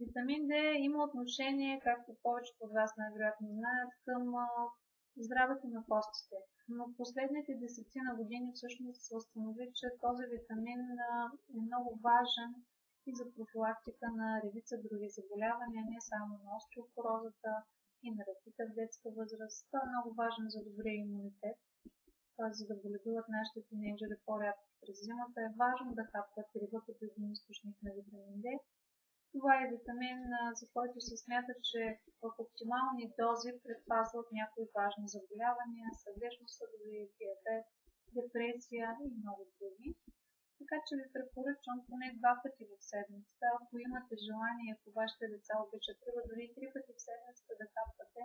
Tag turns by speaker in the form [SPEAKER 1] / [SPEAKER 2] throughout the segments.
[SPEAKER 1] Витамин D има отношение, както повечето от вас най-вероятно знаят, към здравето на костите. Но в последните десетина години всъщност се установи, че този витамин е много важен и за профилактика на редица други заболявания, не само на остеопорозата и на ракита в детска възраст. Той е много важен за добрия имунитет, т.е. за да боледуват нашите тинейджери по-рядко през зимата е важно да хапват риба като един източник на витамин D това е витамин, за който се смята, че в оптимални дози предпазва от някои важни заболявания, сърдечно-съдови, диабет, депресия и много други. Така че ви препоръчвам поне два пъти в седмицата, ако имате желание, ако вашите деца обичат риба, дори три пъти в седмицата да капвате,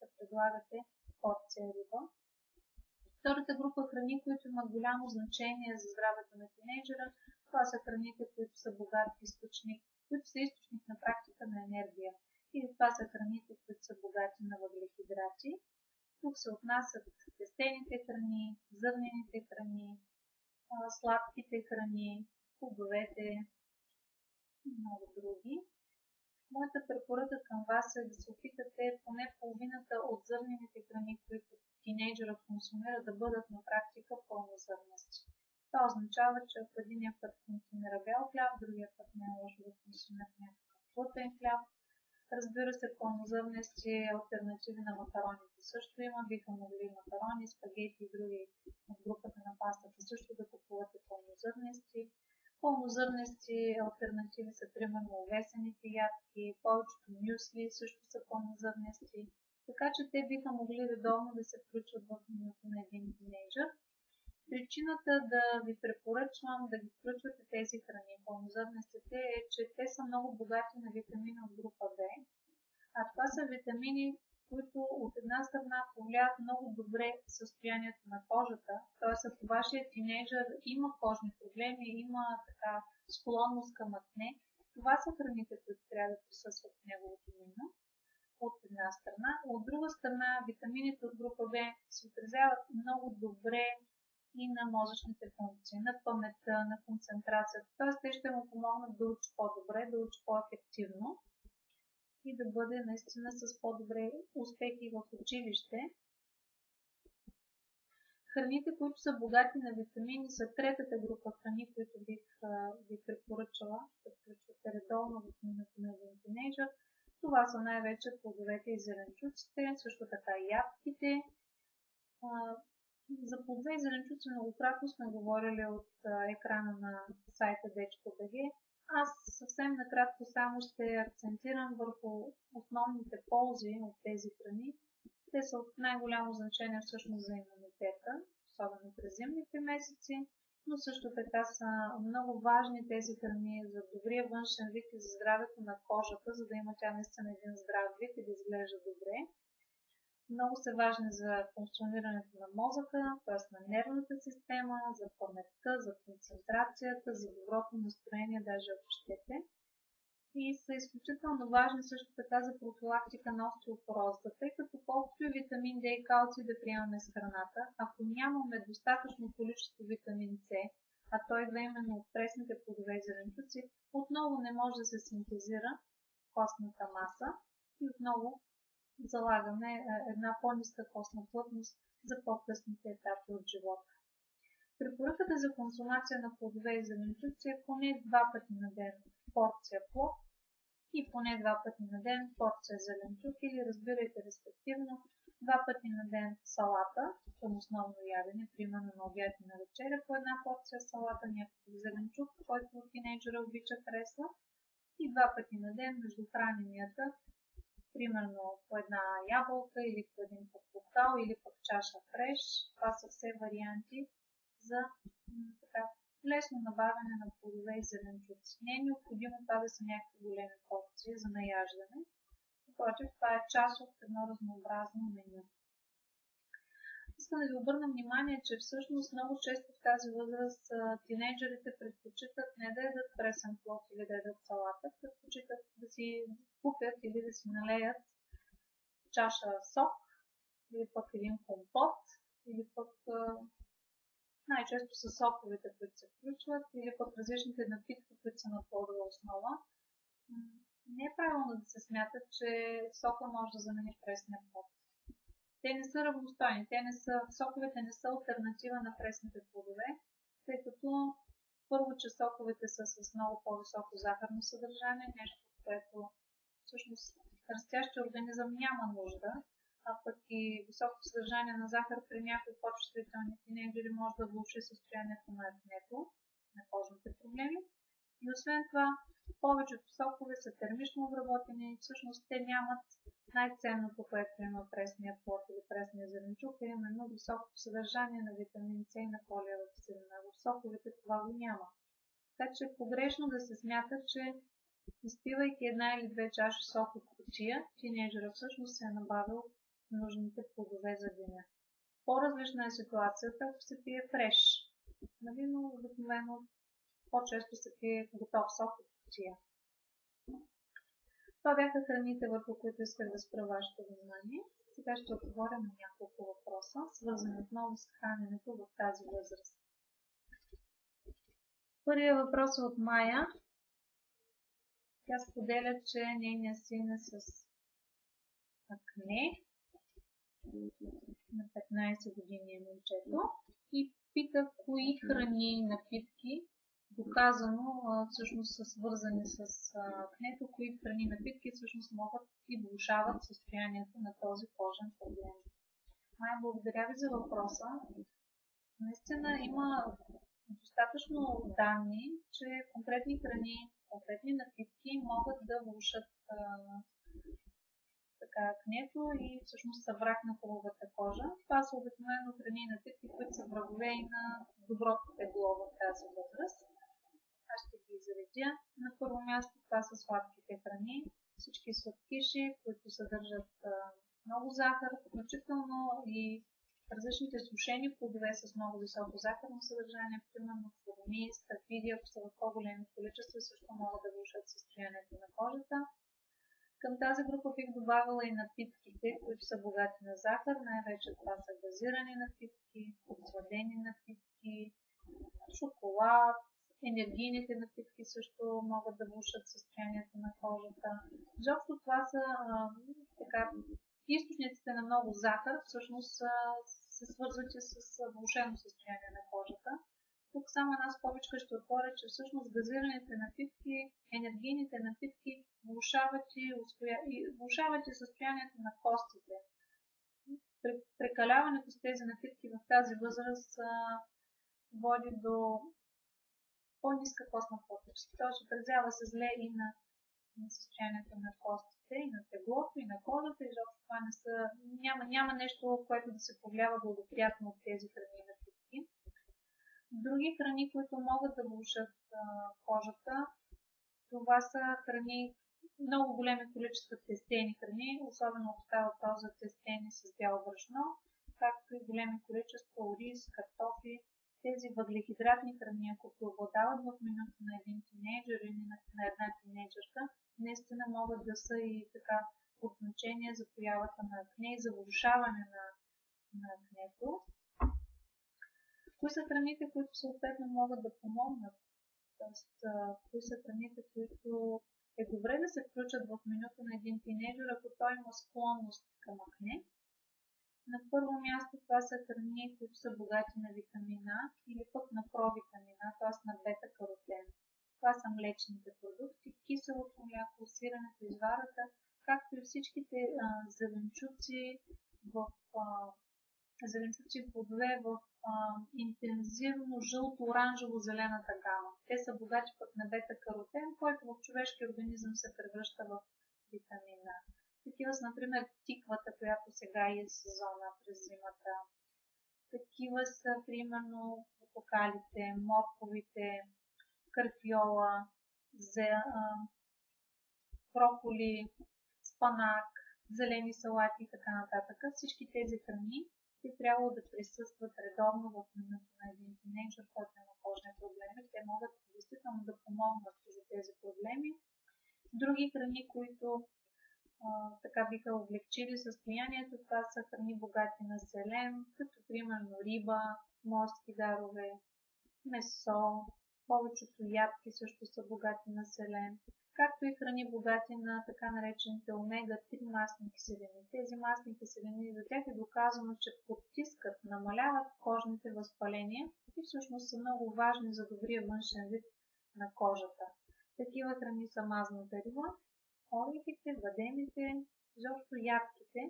[SPEAKER 1] да предлагате порция риба. Втората група храни, които имат голямо значение за здравето на тинейджера, това са храните, които са богат източник които са източник на практика на енергия. И това са храните, които са богати на въглехидрати. Тук се отнасят тестените храни, зърнените храни, сладките храни, хубавете и много други. Моята препоръка към вас е да се опитате поне половината от зърнените храни, които тинейджерът консумира, да бъдат на практика пълнозърнести. Това означава, че ако един път функционира бял хляб, другия път не е лошо да функционира някакъв плътен хляб. Разбира се, пълнозърнести альтернативи на макароните също има. Биха могли макарони, спагети и други от групата на пастата също да купувате пълнозърнести. Пълнозърнести альтернативи са примерно овесените ядки, повечето мюсли също са пълнозърнести. Така че те биха могли редовно да се включват в менюто на един тинейджър Причината да ви препоръчвам да ги включвате тези храни, пълнозърнестите, е, че те са много богати на витамини от група В, а това са витамини, които от една страна повлияват много добре състоянието на кожата, т.е. ако вашия тинейджър има кожни проблеми, има така склонност към акне, това са храните, които трябва да присъстват в неговото меню от една страна. От друга страна, витамините от група В се отразяват много добре и на мозъчните функции, на паметта, на концентрацията. Т.е. те ще му помогнат да учи по-добре, да учи по-ефективно и да бъде наистина с по-добре успехи в училище. Храните, които са богати на витамини, са третата група храни, които бих ви препоръчала да включвате редовно в менюто на един тинейджър. Това са най-вече плодовете и зеленчуците, също така ябките, за плодове и зеленчуци многократно сме говорили от екрана на сайта Дечко.bg. Аз съвсем накратко само ще акцентирам върху основните ползи от тези храни. Те са от най-голямо значение всъщност за имунитета, особено през зимните месеци, но също така са много важни тези храни за добрия външен вид и за здравето на кожата, за да има тя наистина един здрав вид и да изглежда добре. Много са важни за функционирането на мозъка, т.е. на нервната система, за паметта, за концентрацията, за доброто настроение, даже ако щете. И са изключително важни също така за профилактика на остеопорозата, тъй като колкото и витамин D и калци да приемаме с храната, ако нямаме достатъчно количество витамин С, а той идва именно от пресните плодове и зеленчуци, отново не може да се синтезира костната маса и отново залагаме е, една по-ниска костна плътност за по-късните етапи от живота. Препоръката за консумация на плодове и зеленчуци е поне два пъти на ден порция плод и поне два пъти на ден порция зеленчук или разбирайте респективно два пъти на ден салата към основно ядене, примерно на обяд и на вечеря по една порция салата, някакъв зеленчук, който тинейджера обича харесва и два пъти на ден между храненията примерно по една ябълка или по един покал или по чаша фреш. Това са все варианти за така, лесно набавяне на плодове и зеленчуци. Не е необходимо това да са някакви големи порции за наяждане. Напротив, това е част от едно разнообразно меню. Искам да ви обърна внимание, че всъщност много често в тази възраст тинейджерите предпочитат не да ядат пресен плод или да ядат салата, предпочитат да си купят или да си налеят чаша сок или пък един компот или пък най-често са соковете, които се включват или пък различните напитки, които са на плодова основа. не е правилно да се смята, че сока може да замени пресния плод. Те не са равностойни, те не са, соковете не са альтернатива на пресните плодове, тъй като първо, че соковете са с много по-високо захарно съдържание, нещо, което всъщност растящия организъм няма нужда, а пък и високо съдържание на захар при някои по-чувствителни тинейджери може да влуши състоянието на акнето, на кожните проблеми. И освен това, повечето сокове са термично обработени и всъщност те нямат най-ценното, което има пресния плод или пресния зеленчук, е именно високо съдържание на витамин С и на фолиева киселина. В соковете това го няма. Така че е погрешно да се смята, че изпивайки една или две чаши сок от кутия, тинейджера всъщност се е набавил нужните плодове за деня. По-различна е ситуацията, ако се пие фреш. Нали, но обикновено по-често се пие готов сок от кутия. Това бяха храните, върху които исках да спра вашето внимание. Сега ще отговоря на няколко въпроса, свързани отново с храненето в тази възраст. Първият въпрос е от Майя. Тя споделя, че нейният син е с акне. На 15 години е момчето. И пита кои храни и напитки доказано всъщност са свързани с кнето, кои храни напитки всъщност могат и влушават състоянието на този кожен проблем. Майя, благодаря ви за въпроса. Наистина има достатъчно данни, че конкретни храни, конкретни напитки могат да влушат така акнето и всъщност са враг на хубавата кожа. Това са обикновено храни и напитки, които са врагове и на доброто тегло в тази възраст ги заредя. На първо място това са сладките храни, всички сладкиши, които съдържат много захар, включително и различните сушени плодове с много високо захарно съдържание, примерно форми, стафиди, ако са в по-големи количества, също могат да влушат състоянието на кожата. Към тази група бих добавила и напитките, които са богати на захар, най-вече това са газирани напитки, подсладени напитки, шоколад, енергийните напитки също могат да влушат състоянието на кожата. Изобщо това са а, така, източниците на много захар, всъщност а, се свързват и с влушено състояние на кожата. Тук само една скобичка ще отворя, че всъщност газираните напитки, енергийните напитки влушават и, устоя... и, влушават и състоянието на костите. Прекаляването с тези напитки в тази възраст а, води до по-ниска костна плътност. Той се отразява се зле и на, на състоянието на костите, и на теглото, и на кожата. И защото това не са, няма, няма нещо, което да се повлиява благоприятно от тези храни и напитки. Други храни, които могат да влушат кожата, това са храни, много големи количества тестени храни, особено става въпрос за тестени с бяло брашно, както и големи количества ориз, картофи, тези въглехидратни храни, ако преобладават в менюто на един тинейджър или на, на една тинейджърка, наистина могат да са и така от значение за появата на акне и за влушаване на, на акнето. Кои са храните, които съответно могат да помогнат? Тоест, кои са храните, които е добре да се включат в менюто на един тинейджър, ако той има склонност към акне? На първо място това са храни, които са богати на витамина или пък на провитамина, т.е. на бета-каротен. Това са млечните продукти, киселото мляко, сирането, изварата, както и всичките а, зеленчуци в а, зеленчуци плодове в а, интензивно жълто-оранжево-зелената гама. Те са богати пък на бета-каротен, който в човешкия организъм се превръща в витамина. Такива са, например, тиквата, която сега е сезона през зимата. Такива са, примерно, потокалите, морковите, карфиола, зе, а, броколи, спанак, зелени салати и така нататък. Всички тези храни би трябвало да присъстват редовно в менюто на един тинейджър, който има кожни проблеми. Те могат действително да помогнат за тези проблеми. Други храни, които така биха облегчили състоянието. Това са храни богати на селен, като примерно риба, морски дарове, месо, повечето ядки също са богати на селен, както и храни богати на така наречените омега-3 масни киселини. Тези масни киселини за тях е доказано, че потискат, намаляват кожните възпаления и всъщност са много важни за добрия външен вид на кожата. Такива храни са мазната риба, орехите, вадемите, изобщо ядките.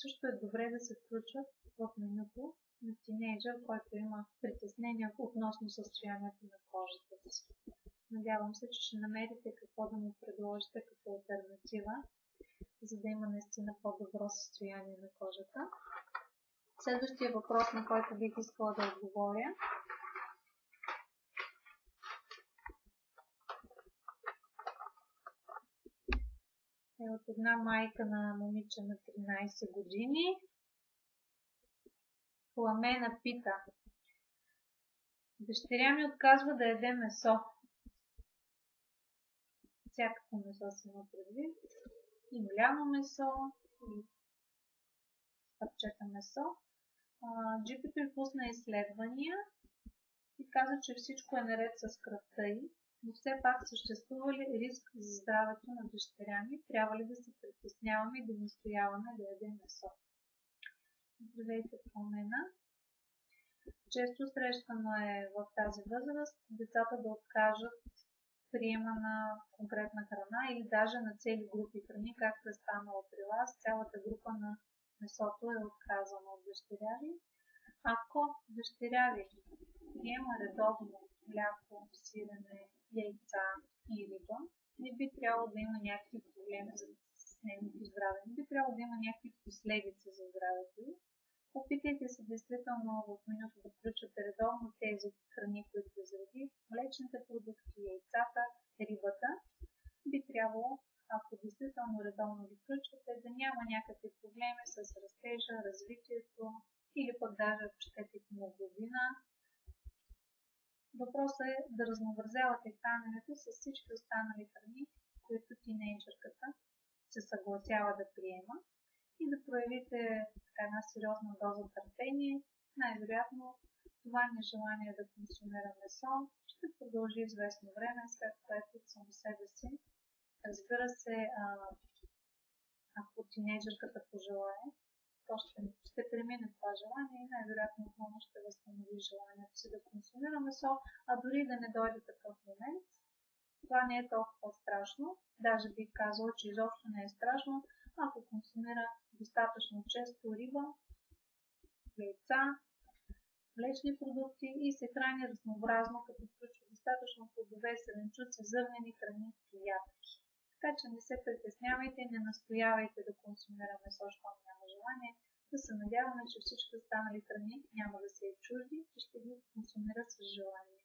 [SPEAKER 1] Също е добре да се включат в менюто на тинейджър, който има притеснения относно състоянието на кожата си. Надявам се, че ще намерите какво да му предложите като альтернатива, за да има наистина по-добро състояние на кожата. Следващия въпрос, на който бих искала да отговоря, е от една майка на момиче на 13 години. Пламена пита. Дъщеря ми отказва да яде месо всякакво месо се има предвид. И мляно месо, и парчета месо. Джипито и пусна изследвания и каза, че всичко е наред с кръвта й, но все пак съществува ли риск за здравето на дъщеря ми? Трябва ли да се притесняваме и да настояваме да ядем месо? Здравейте, Пламена! Често срещано е в тази възраст децата да откажат приема на конкретна храна или даже на цели групи храни, както е станало при вас. Цялата група на месото е отказана от дъщеря ви. Ако дъщеря ви приема редовно мляко, сирене, яйца и риба, не би трябвало да има някакви проблеми с нейното здраве. Не би трябвало да има някакви последици за здравето ви. Опитайте се действително в менюто да включвате редовно тези храни, които изредих, млечните продукти, яйцата, рибата. Би трябвало, ако действително редовно ги включвате, да няма някакви проблеми с растежа, развитието или пък даже ако щете хемоглобина. Въпросът е да разнообразявате храненето с всички останали храни, които тинейджърката се съгласява да приема и да проявите една сериозна доза търпение. Най-вероятно това нежелание да консумира месо ще продължи известно време, след което само себе си. Разбира се, а, ако тинейджърката пожелае, то ще, ще премине това желание и най-вероятно отново ще възстанови желанието си да консумира месо, а дори да не дойде такъв момент, това не е толкова страшно. Даже бих казала, че изобщо не е страшно, ако консумира достатъчно често риба, яйца, млечни продукти и се храни разнообразно, като включва достатъчно плодове, зеленчуци, зърнени храни и ядки. Така че не се притеснявайте, не настоявайте да консумираме месо, щом няма желание. Да се надяваме, че всички останали храни няма да се е чужди и ще ги консумират с желание.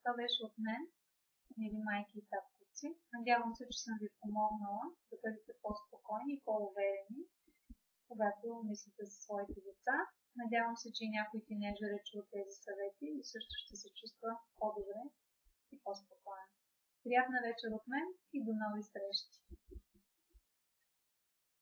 [SPEAKER 1] Това беше от мен, мили майки и тапки си. Надявам се, че съм ви помогнала да бъдете по-спокойни и по-уверени, когато мислите за своите деца. Надявам се, че някой тинейджър е чул тези съвети и също ще се чувства по-добре и по-спокоен. Приятна вечер от мен и до нови срещи!